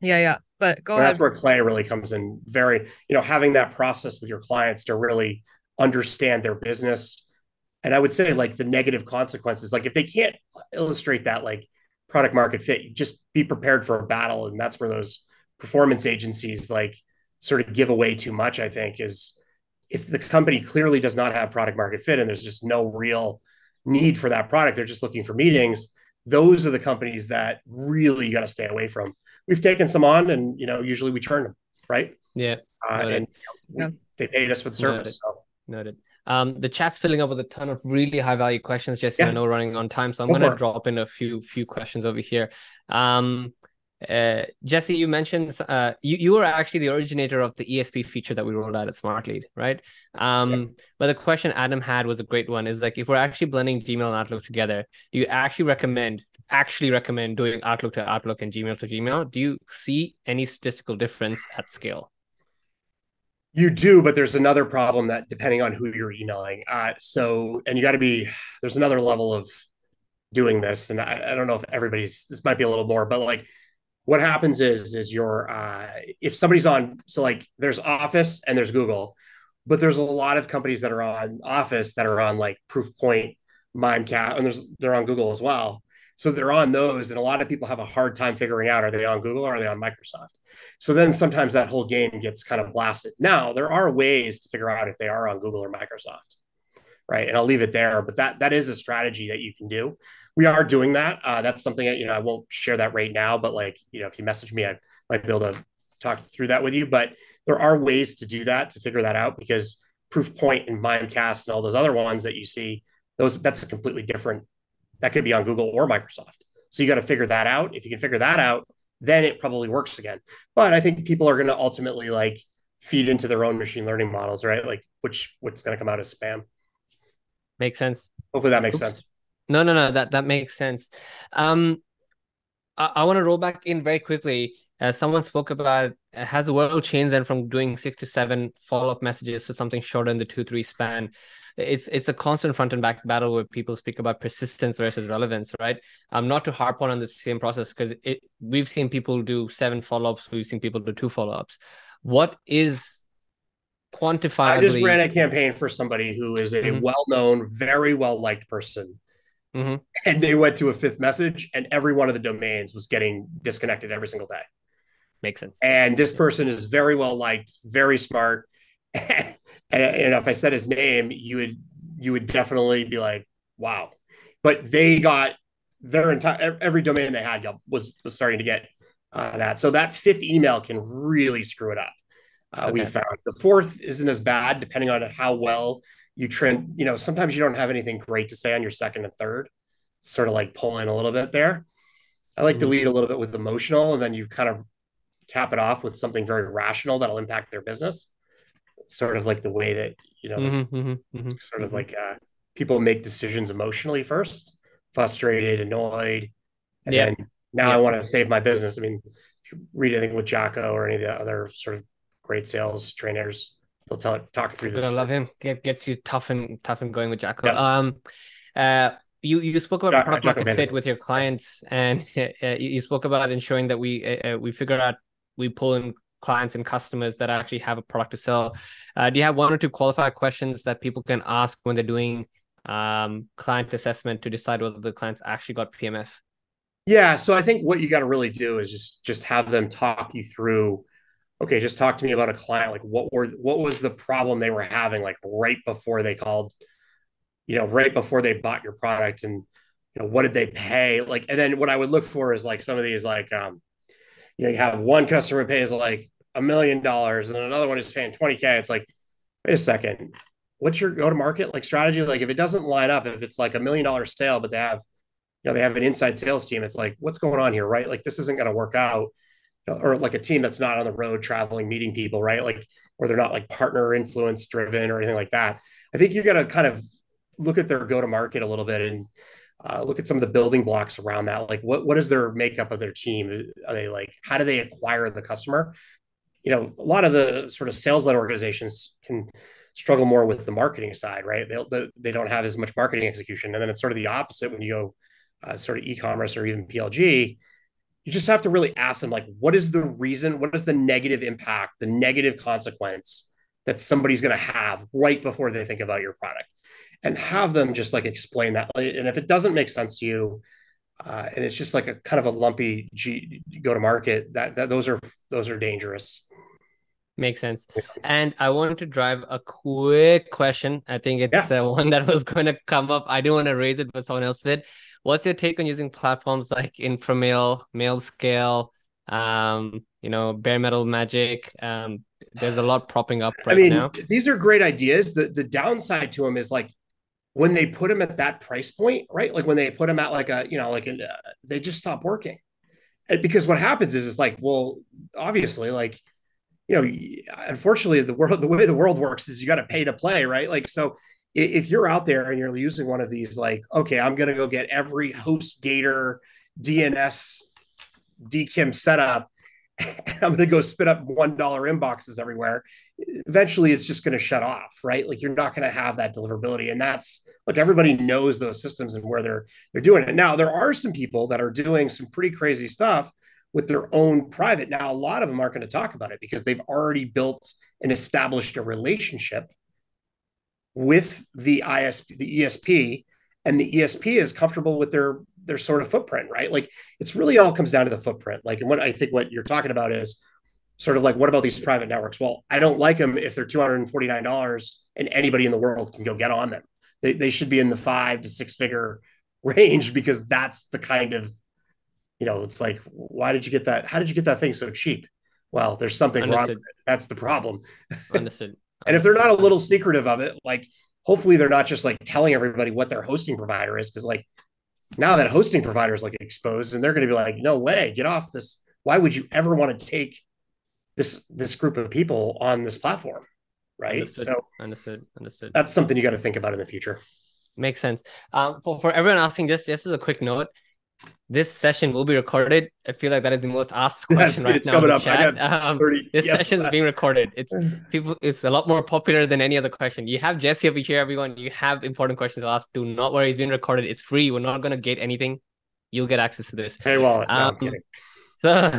Yeah, yeah, but go and ahead. That's where Clay really comes in. Very, you know, having that process with your clients to really understand their business, and I would say like the negative consequences. Like if they can't illustrate that, like product market fit, just be prepared for a battle, and that's where those performance agencies like sort of give away too much, I think, is if the company clearly does not have product market fit and there's just no real need for that product, they're just looking for meetings. Those are the companies that really you got to stay away from. We've taken some on, and you know, usually we turn them, right? Yeah, uh, and you know, they paid us for the service. Noted. So. Noted. Um, the chat's filling up with a ton of really high value questions. Jesse, yeah. I know we're running on time, so I'm Go going to drop in a few few questions over here. Um, uh, Jesse, you mentioned uh, you you were actually the originator of the ESP feature that we rolled out at Smartlead, right? Um, yeah. But the question Adam had was a great one. Is like if we're actually blending Gmail and Outlook together, do you actually recommend actually recommend doing Outlook to Outlook and Gmail to Gmail? Do you see any statistical difference at scale? You do, but there's another problem that depending on who you're emailing. Uh, so, and you got to be there's another level of doing this, and I, I don't know if everybody's this might be a little more, but like what happens is is your uh, if somebody's on so like there's office and there's google but there's a lot of companies that are on office that are on like proofpoint mimecast and there's they're on google as well so they're on those and a lot of people have a hard time figuring out are they on google or are they on microsoft so then sometimes that whole game gets kind of blasted now there are ways to figure out if they are on google or microsoft right and i'll leave it there but that that is a strategy that you can do we are doing that. Uh, that's something that, you know, I won't share that right now, but like, you know, if you message me, I might be able to talk through that with you. But there are ways to do that to figure that out because Proofpoint and Mimecast and all those other ones that you see, those that's a completely different. That could be on Google or Microsoft. So you got to figure that out. If you can figure that out, then it probably works again. But I think people are going to ultimately like feed into their own machine learning models, right? Like which what's going to come out as spam. Makes sense. Hopefully that makes Oops. sense. No, no, no. That that makes sense. Um, I, I want to roll back in very quickly. As someone spoke about, has the world changed then from doing six to seven follow up messages to something shorter in the two three span? It's it's a constant front and back battle where people speak about persistence versus relevance, right? Um, not to harp on on the same process because it we've seen people do seven follow ups, we've seen people do two follow ups. What is quantifiably? I just ran a campaign for somebody who is a mm-hmm. well known, very well liked person Mm-hmm. And they went to a fifth message, and every one of the domains was getting disconnected every single day. Makes sense. And this person is very well liked, very smart. <laughs> and, and if I said his name, you would you would definitely be like, "Wow!" But they got their entire every domain they had was was starting to get uh, that. So that fifth email can really screw it up. Uh, okay. We found the fourth isn't as bad, depending on how well you trend, you know, sometimes you don't have anything great to say on your second and third. Sort of like pull in a little bit there. I like mm-hmm. to lead a little bit with emotional, and then you kind of cap it off with something very rational that'll impact their business. Sort of like the way that you know, mm-hmm, mm-hmm, mm-hmm. sort of like uh, people make decisions emotionally first, frustrated, annoyed, and yeah. then now yeah. I want to save my business. I mean, read anything with Jocko or any of the other sort of great sales trainers, they'll tell talk through this. I love him. Get gets you tough and tough and going with Jocko. Yeah. Um, uh, you you spoke about product market fit with your clients, and <laughs> uh, you spoke about ensuring that we uh, uh, we figure out we pull in clients and customers that actually have a product to sell. Uh, do you have one or two qualified questions that people can ask when they're doing um, client assessment to decide whether the clients actually got PMF? Yeah, so I think what you got to really do is just just have them talk you through okay, just talk to me about a client. Like what were what was the problem they were having like right before they called, you know, right before they bought your product and you know, what did they pay? Like, and then what I would look for is like some of these like um, you know, you have one customer pays like a million dollars and another one is paying 20K. It's like, wait a second, what's your go-to-market like strategy? Like if it doesn't line up, if it's like a million dollar sale, but they have, you know, they have an inside sales team, it's like, what's going on here, right? Like this isn't going to work out or like a team that's not on the road traveling meeting people right like or they're not like partner influence driven or anything like that i think you got to kind of look at their go to market a little bit and uh, look at some of the building blocks around that like what what is their makeup of their team are they like how do they acquire the customer you know, a lot of the sort of sales led organizations can struggle more with the marketing side, right? They they don't have as much marketing execution, and then it's sort of the opposite when you go uh, sort of e-commerce or even PLG. You just have to really ask them like, what is the reason? What is the negative impact, the negative consequence that somebody's going to have right before they think about your product, and have them just like explain that. And if it doesn't make sense to you, uh, and it's just like a kind of a lumpy G, go to market, that, that those are those are dangerous. Makes sense. And I wanted to drive a quick question. I think it's yeah. uh, <laughs> one that was going to come up. I didn't want to raise it, but someone else did. What's your take on using platforms like Inframail, MailScale, um, you know, Bare Metal Magic? Um, there's a lot propping up right I mean, now. These are great ideas. The the downside to them is like when they put them at that price point, right? Like when they put them at like a, you know, like uh, they just stop working. And because what happens is it's like, well, obviously, like you know, unfortunately, the world, <laughs> the way the world works is you got to pay to play, right? Like, so if you're out there and you're using one of these, like, okay, I'm going to go get every HostGator DNS DKIM setup. <laughs> I'm going to go spit up $1 inboxes everywhere. Eventually, it's just going to shut off, right? Like, you're not going to have that deliverability. And that's, look, everybody knows those systems and where they're, they're doing it. Now, there are some people that are doing some pretty crazy stuff with their own private. Now, a lot of them aren't going to talk about it because they've already built and established a relationship with the ISP, the ESP, and the ESP is comfortable with their their sort of footprint, right? Like it's really all comes down to the footprint. Like, and what I think what you're talking about is sort of like, what about these private networks? Well, I don't like them if they're $249 and anybody in the world can go get on them. They, they should be in the five to six figure <laughs> range because that's the kind of you know, it's like, why did you get that? How did you get that thing so cheap? Well, there's something Understood. wrong. That's the problem. <laughs> Understood. and if they're not a little secretive of it, like hopefully they're not just like telling everybody what their hosting provider is, because like now that hosting provider is like exposed, and they're going to be like, no way, get off this. Why would you ever want to take this this group of people on this platform? Right. Understood. So understood. Understood. That's something you got to think about in the future. Makes sense. Um, for, for everyone asking, just just as a quick note, this session will be recorded. I feel like that is the most asked <laughs> question right now. In the chat. Um, this session is being recorded. It's <laughs> people. It's a lot more popular than any other question. You have Jesse over here, everyone. You have important questions to ask. Do not worry. It's being recorded. It's free. We're not gonna get anything. You'll get access to this. Hey, wallet. No, um, I'm kidding. <laughs> So,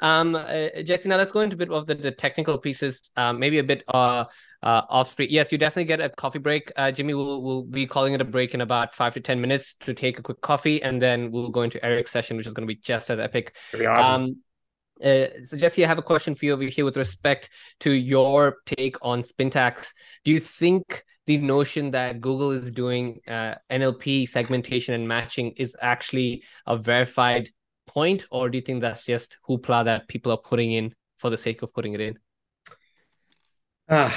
um, uh, Jesse, now let's go into a bit of the, the technical pieces. Um, maybe a bit uh uh, Offspring. Yes, you definitely get a coffee break. Uh, Jimmy will will be calling it a break in about five to ten minutes to take a quick coffee, and then we'll go into Eric's session, which is going to be just as epic. Be awesome. Um, uh, so Jesse, I have a question for you over here with respect to your take on Spintax. Do you think the notion that Google is doing uh, NLP segmentation and matching is actually a verified point, or do you think that's just hoopla that people are putting in for the sake of putting it in? Uh,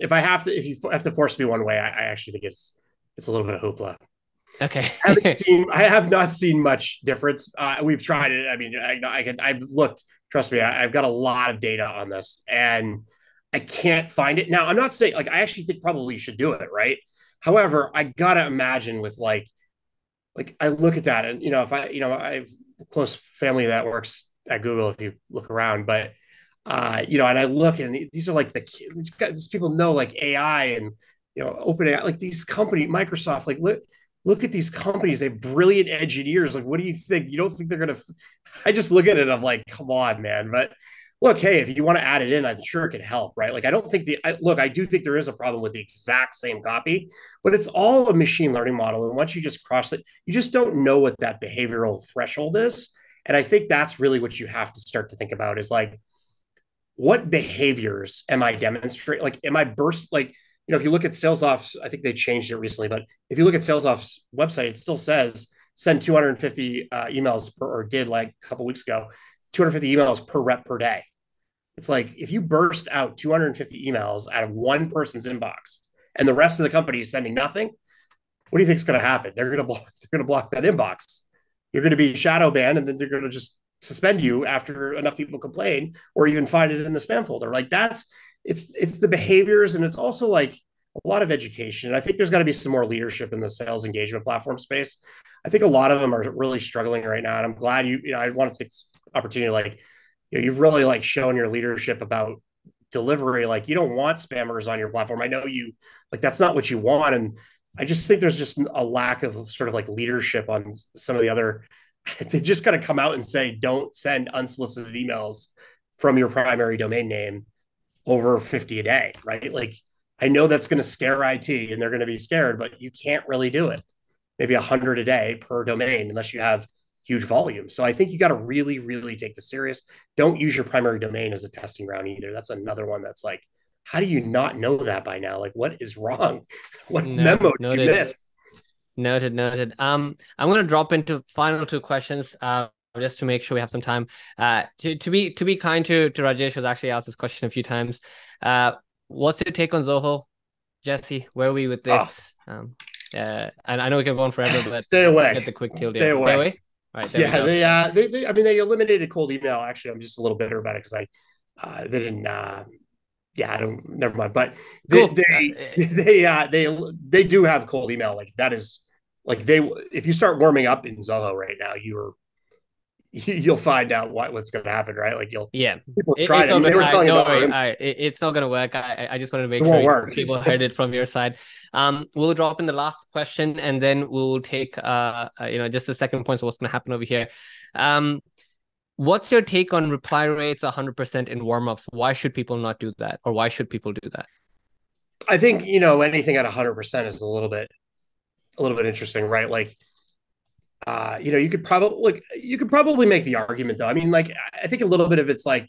if I have to, if you have to force me one way, I, I actually think it's it's a little bit of hoopla. Okay. I haven't <laughs> seen. I have not seen much difference. Uh, we've tried it. I mean, I, I can. I've looked. Trust me. I, have got a lot of data on this, and I can't find it now. I'm not saying like I actually think probably should do it, right? However, I gotta imagine with like, like I look at that, and you know, if I, you know, I have close family that works at Google. If you look around, but uh, you know, and I look and these are like the these, guys, these people know like AI and you know open AI, like these company Microsoft, like look look at these companies, they have brilliant engineers. Like, what do you think? You don't think they're gonna? I just look at it, I'm like, come on, man. But look, hey, if you want to add it in, I'm sure it can help, right? Like, I don't think the I, look, I do think there is a problem with the exact same copy, but it's all a machine learning model, and once you just cross it, you just don't know what that behavioral threshold is. And I think that's really what you have to start to think about is like what behaviors am I demonstrating? Like, am I burst? Like, you know, if you look at sales Salesloft's, I think they changed it recently, but if you look at Salesloft's website, it still says send 250 uh, emails per, or did like a couple weeks ago, 250 emails per rep per day. It's like if you burst out 250 emails out of one person's inbox and the rest of the company is sending nothing, what do you think is going to happen? They're going to block. <laughs> They're going to block that inbox. You're going to be shadow banned, and then they're going to just suspend you after enough people complain or even find it in the spam folder like that's it's it's the behaviors and it's also like a lot of education i think there's got to be some more leadership in the sales engagement platform space i think a lot of them are really struggling right now and i'm glad you you know i want to take this opportunity to like you know, you've really like shown your leadership about delivery. Like you don't want spammers on your platform. I know you like that's not what you want. And I just think there's just a lack of sort of like leadership on some of the other. <laughs> They just got to come out and say, don't send unsolicited emails from your primary domain name over 50 a day, right? Like I know that's going to scare IT and they're going to be scared, but you can't really do it. Maybe 100 a day per domain unless you have huge volume. So I think you got to really, really take this serious. Don't use your primary domain as a testing ground either. That's another one that's like, how do you not know that by now? Like, what is wrong? <laughs> What no, memo did you miss? Noted, noted. Um, I'm going to drop into final two questions. Uh, just to make sure we have some time. Uh, to, to be to be kind to to Rajesh, who's actually asked this question a few times. Uh, what's your take on Zoho, Jesse? Where are we with ah. this? Oh. Um, uh, and I know we can go on forever, <laughs> but stay away. Get the quick kill. Stay away. Stay away. All right, yeah, they, uh, they, they, I mean, they eliminated cold email. Actually, I'm just a little bitter about it because I, uh, they didn't. Uh, yeah, I don't. Never mind. But they, cool. they, uh, <laughs> they, uh, they, they do have cold email. Like that is, like they. If you start warming up in Zoho right now, you are <laughs> you'll find out what, what's going to happen, right? Like you'll yeah. People try it. I mean, they were telling I, about I, it, it's not going to work. I, I just wanted to make sure work. people heard it from your side. Um, we'll drop in the last question, and then we'll take uh, uh you know just the second point. So what's going to happen over here? Um, what's your take on reply rates 100% in warmups? Why should people not do that, or why should people do that? I think you know anything at 100% is a little bit a little bit interesting, right? Like uh, you know, you could probably like you could probably make the argument though. I mean, like I think a little bit of it's like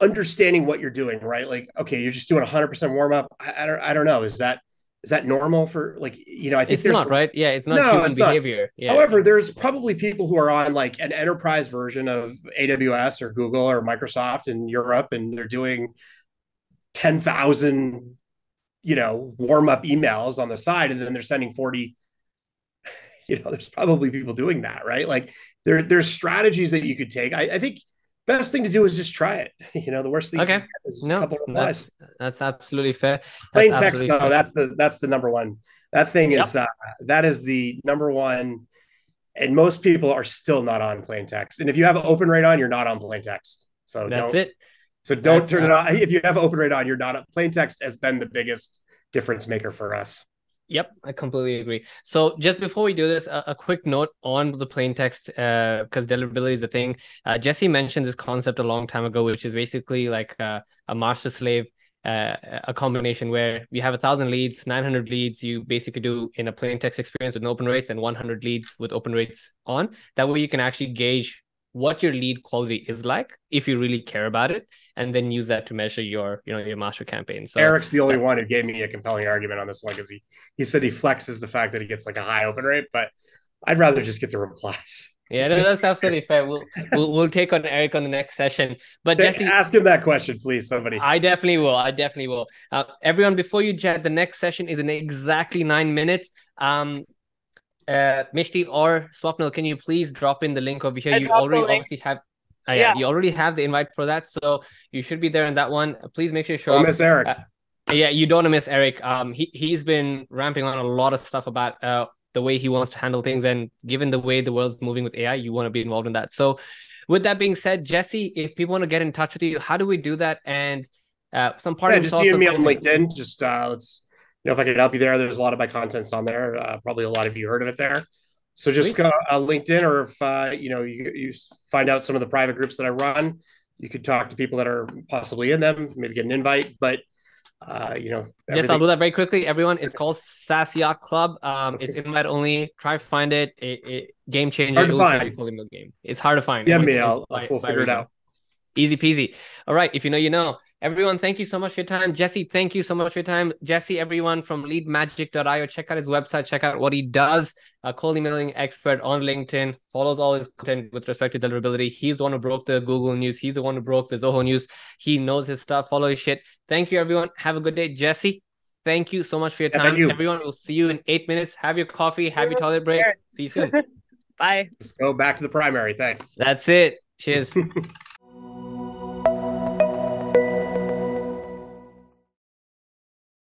understanding what you're doing, right? Like, okay, you're just doing 100 percent warm up. I, I, don't, I don't know. Is that is that normal for like you know? I think it's not right. Yeah, it's not no, human it's behavior. Not. Yeah. However, there's probably people who are on like an enterprise version of AWS or Google or Microsoft in Europe, and they're doing 10,000 you know warm up emails on the side, and then they're sending 40 you know, there's probably people doing that, right? Like there, there's strategies that you could take. I, I think best thing to do is just try it. <laughs> You know, the worst thing okay. no, that's, that's, absolutely fair. That's Plain text though, fair. that's the that's the number one. That thing is uh, that is the number one. And most people are still not on plain text. And if you have open rate on, you're not on plain text. So that's it. So don't that's turn it on. <laughs> If you have open rate on, you're not. On plain text has been the biggest difference maker for us. Yep, I completely agree. So just before we do this, a, a quick note on the plain text, because uh, deliverability is a thing. Uh, Jesse mentioned this concept a long time ago, which is basically like a, a master slave, uh, a combination where you have a thousand leads, 900 leads, you basically do in a plain text experience with open rates and 100 leads with open rates on. That way you can actually gauge what your lead quality is like if you really care about it and then use that to measure your you know your master campaign. So eric's the only one who gave me a compelling argument on this one because he he said he flexes the fact that he gets like a high open rate but i'd rather just get the replies. <laughs> Yeah no, that's absolutely fair. We'll, we'll, we'll take on eric on the next session. But jesse ask him that question please somebody. I definitely will. I definitely will. Uh, everyone before you jet the next session is in exactly nine minutes. Um uh, Mishti or Swapnil, can you please drop in the link over here? I you already obviously have. Uh, yeah, yeah, you already have the invite for that, so you should be there in that one. Please make sure you show don't up. Miss Eric. Uh, yeah, you don't miss Eric. Um, he he's been ramping on a lot of stuff about uh the way he wants to handle things, and given the way the world's moving with AI, you want to be involved in that. So, with that being said, Jesse, if people want to get in touch with you, how do we do that? And uh, some part yeah, of just DM me on LinkedIn. Just uh, let's you know, if I can help you there, there's a lot of my contents on there. Uh, probably a lot of you heard of it there. So just go uh, LinkedIn, or if uh, you know you, you find out some of the private groups that I run, you could talk to people that are possibly in them, maybe get an invite. But uh, you know, just I'll do that very quickly. Everyone, it's called SaaS Yacht Club. Um, okay. it's invite only. Try to find it. it, it game changer. Hard to find. Game. It's hard to find. Yeah, me. I'll, by, we'll figure it out. Easy peasy. All right. If you know, you know. Everyone, thank you so much for your time. Jesse, thank you so much for your time. Jesse, everyone from leadmagic.io, check out his website, check out what he does. A cold emailing expert on LinkedIn, follows all his content with respect to deliverability. He's the one who broke the Google news. He's the one who broke the Zoho news. He knows his stuff. Follow his shit. Thank you, everyone. Have a good day. Jesse, thank you so much for your time. Yeah, you. Everyone, we'll see you in eight minutes. Have your coffee, have your toilet break. See you soon. <laughs> Bye. Let's go back to the primary. Thanks. That's it. Cheers. <laughs>